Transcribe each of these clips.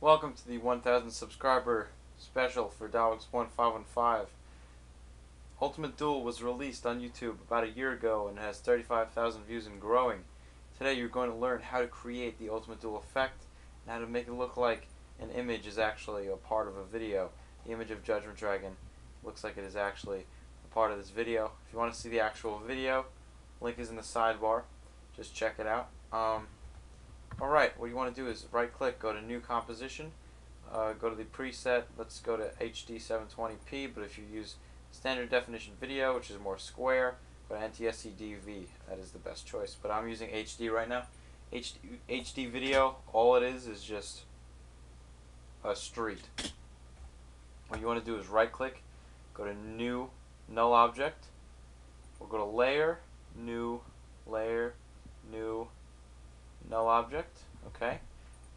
Welcome to the 1000 subscriber special for Dogs1515. Ultimate Duel was released on YouTube about a year ago and has 35,000 views and growing. Today you're going to learn how to create the Ultimate Duel effect and how to make it look like an image is actually a part of a video. The image of Judgment Dragon looks like it is actually a part of this video. If you want to see the actual video, link is in the sidebar. Just check it out. Um, Alright, what you want to do is right click, go to new composition, uh, go to the preset, let's go to HD 720p, but if you use standard definition video, which is more square, go to NTSC DV, that is the best choice, but I'm using HD right now. HD, HD video, all it is is just a street. What you want to do is right click, go to new null object, we'll go to layer, new, layer, new, null object, okay?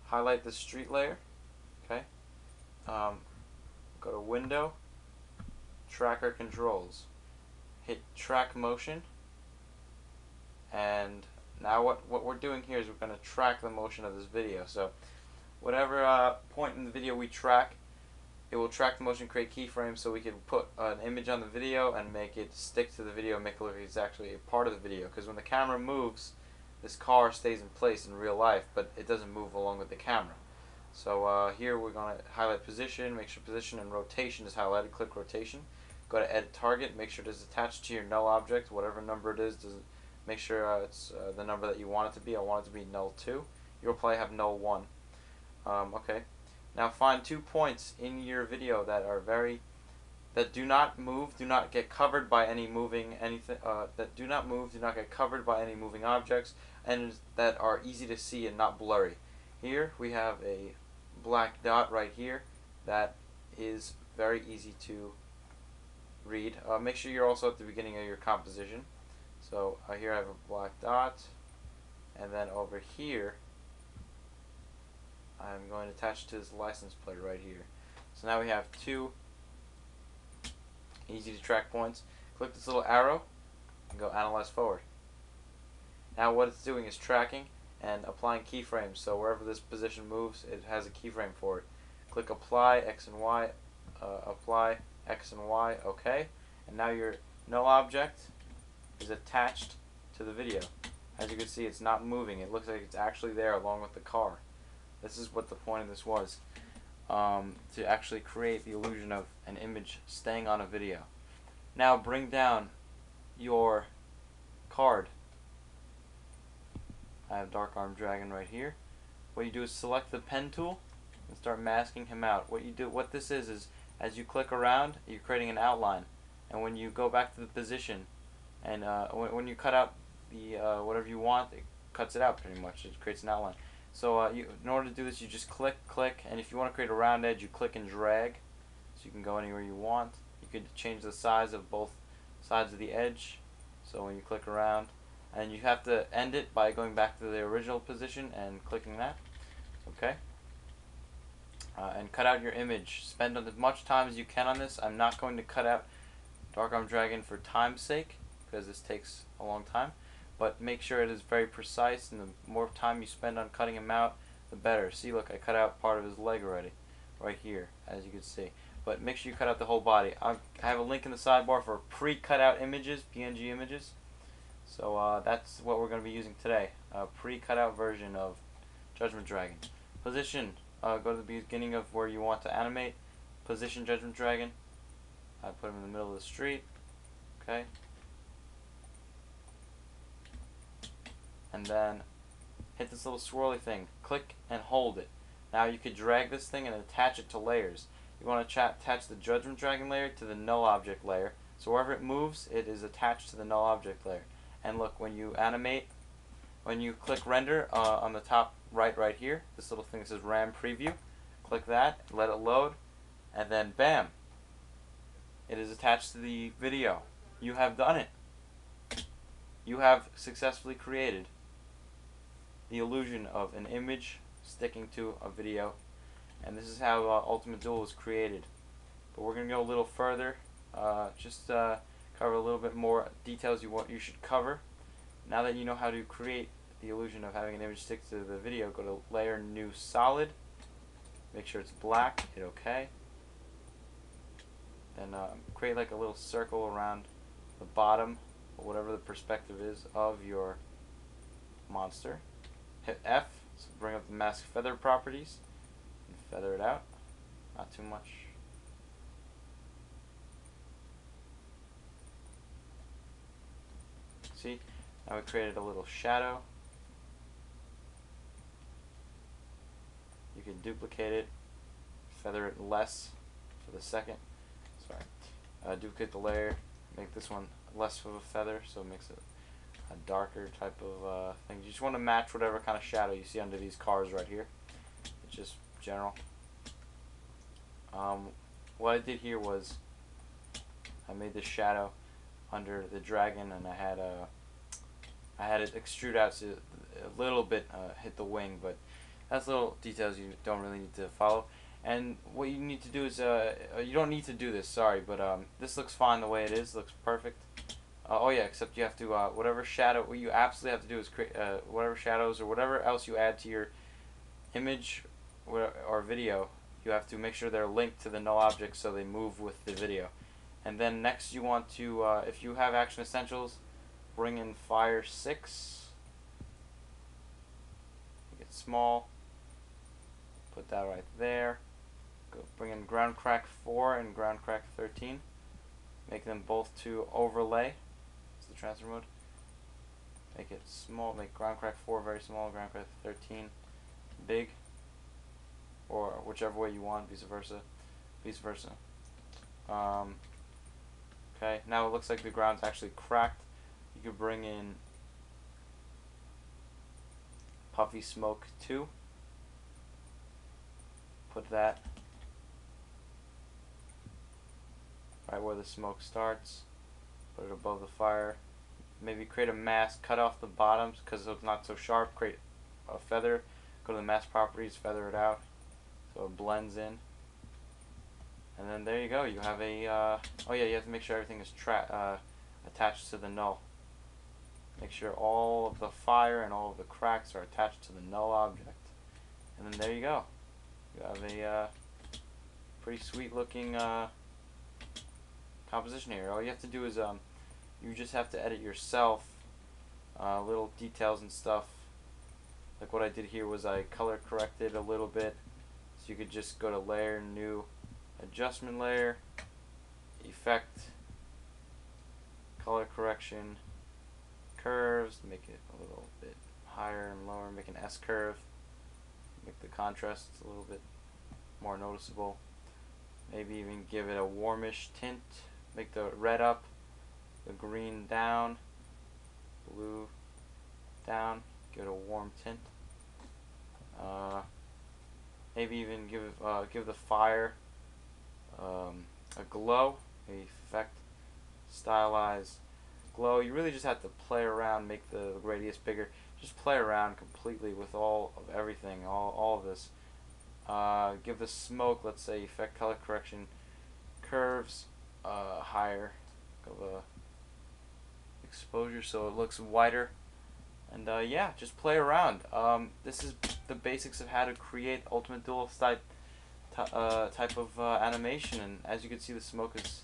Highlight the street layer, okay? Um, go to window, tracker controls, hit track motion, and now what, what we're doing here is we're going to track the motion of this video. So whatever uh, point in the video we track, it will track the motion, create keyframes so we can put an image on the video and make it stick to the video make it look like it's actually a part of the video. Because when the camera moves, this car stays in place in real life, but it doesn't move along with the camera. So uh, here we're going to highlight position, make sure position and rotation is highlighted, click rotation. Go to edit target, make sure it is attached to your null object, whatever number it is, make sure uh, it's uh, the number that you want it to be. I want it to be null 2. You'll probably have null 1. Um, okay. Now find two points in your video that are very that do not move, do not get covered by any moving anything uh, that do not move, do not get covered by any moving objects, and that are easy to see and not blurry. Here we have a black dot right here that is very easy to read. Uh, make sure you're also at the beginning of your composition. So uh, here I have a black dot, and then over here I'm going to attach to this license plate right here. So now we have two easy to track points. Click this little arrow and go analyze forward. Now what it's doing is tracking and applying keyframes. So wherever this position moves, it has a keyframe for it. Click apply X and Y, uh, apply X and Y, OK. And now your null object is attached to the video. As you can see, it's not moving. It looks like it's actually there along with the car. This is what the point of this was. Um, to actually create the illusion of an image staying on a video. Now bring down your card. I have Dark Armed Dragon right here. What you do is select the pen tool and start masking him out. What you do, what this is, is as you click around, you're creating an outline. And when you go back to the position, and uh, when, when you cut out the uh, whatever you want, it cuts it out pretty much. It creates an outline. So uh, you, in order to do this, you just click, click, and if you want to create a round edge, you click and drag. So you can go anywhere you want. You could change the size of both sides of the edge. So when you click around, and you have to end it by going back to the original position and clicking that. Okay. Uh, and cut out your image. Spend as much time as you can on this. I'm not going to cut out Dark Armed Dragon for time's sake because this takes a long time but make sure it is very precise and the more time you spend on cutting him out the better. See look I cut out part of his leg already right here as you can see. But make sure you cut out the whole body. I have a link in the sidebar for pre-cut out images PNG images. So uh, that's what we're going to be using today a pre-cut out version of Judgment Dragon. Position uh, go to the beginning of where you want to animate. Position Judgment Dragon. I put him in the middle of the street. Okay and then hit this little swirly thing. Click and hold it. Now you could drag this thing and attach it to layers. You want to attach the Judgment Dragon layer to the null object layer. So wherever it moves, it is attached to the null object layer. And look, when you animate, when you click render uh, on the top right right here, this little thing says RAM preview. Click that, let it load, and then bam, it is attached to the video. You have done it. You have successfully created the illusion of an image sticking to a video and this is how uh, Ultimate Duel was created but we're gonna go a little further uh, just uh, cover a little bit more details you want you should cover now that you know how to create the illusion of having an image stick to the video go to layer new solid make sure it's black, hit OK. Then uh, create like a little circle around the bottom, or whatever the perspective is of your monster. Hit F, so bring up the mask feather properties, and feather it out. Not too much. See, now we created a little shadow. You can duplicate it, feather it less for the second. Sorry. Uh, duplicate the layer, make this one less of a feather, so it makes it a darker type of uh, thing. You just want to match whatever kind of shadow you see under these cars right here. It's just general. Um, what I did here was I made this shadow under the dragon and I had a uh, had it extrude out so a little bit uh, hit the wing but that's little details you don't really need to follow and what you need to do is uh, uh, you don't need to do this sorry but um, this looks fine the way it is looks perfect uh, oh yeah except you have to uh, whatever shadow what you absolutely have to do is create uh, whatever shadows or whatever else you add to your image or, video you have to make sure they're linked to the null object so they move with the video. And then next you want to, uh, if you have Action Essentials, bring in Fire 6. Make it small. Put that right there. Go bring in Ground Crack 4 and Ground Crack 13. Make them both to overlay. The transfer mode. Make it small, make Ground Crack 4 very small, Ground Crack 13 big or whichever way you want, vice versa, vice versa. Um, okay, now it looks like the ground's actually cracked. You could bring in Puffy Smoke 2. Put that right where the smoke starts. Put it above the fire. Maybe create a mask, cut off the bottoms because it's not so sharp. Create a feather. Go to the mask properties, feather it out so it blends in and then there you go you have a uh, oh yeah you have to make sure everything is uh, attached to the null make sure all of the fire and all of the cracks are attached to the null object and then there you go you have a uh, pretty sweet looking uh, composition here all you have to do is um, you just have to edit yourself uh, little details and stuff. Like what I did here was I color corrected a little bit so you could just go to layer, new adjustment layer, effect, color correction, curves, make it a little bit higher and lower, make an S curve, make the contrast a little bit more noticeable. Maybe even give it a warmish tint, make the red up, the green down, blue down, give it a warm tint. Uh, maybe even give uh, give the fire um, a glow, effect, stylize glow. You really just have to play around, make the radius bigger. Just play around completely with all of everything, all all of this. Uh, give the smoke, let's say, effect color correction, curves uh, higher, of a exposure so it looks wider. And uh, yeah, just play around. Um, this is the basics of how to create Ultimate Duel type, uh, type of uh, animation. And as you can see, the smoke is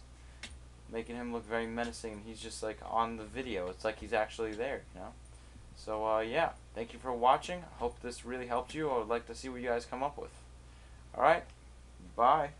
making him look very menacing. And he's just like on the video. It's like he's actually there, you know? So uh, yeah, thank you for watching. I Hope this really helped you. I would like to see what you guys come up with. Alright, bye.